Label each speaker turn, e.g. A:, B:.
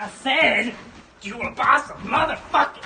A: I said you were boss of motherfucker.